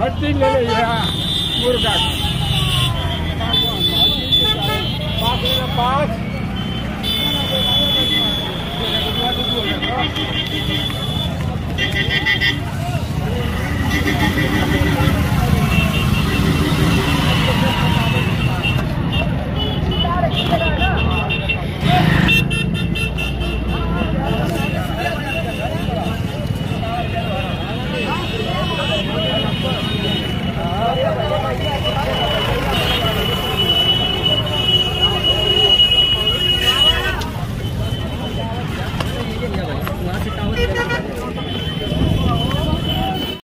हट्टी ले ले मुर्गा